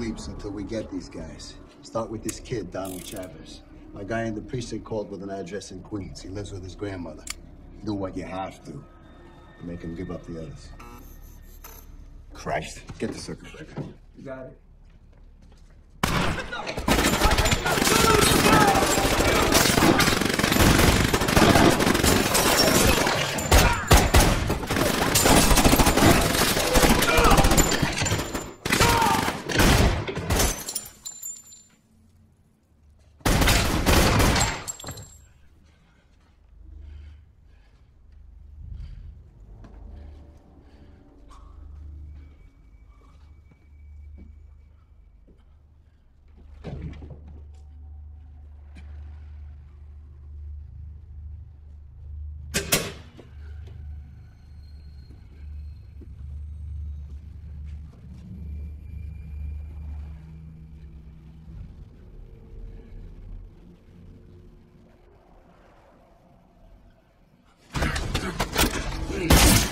sleeps until we get these guys. Start with this kid, Donald Chavez. My guy in the precinct called with an address in Queens. He lives with his grandmother. Do what you have to. to Make him give up the others. Christ. Get the circuit breaker. You got it. Please.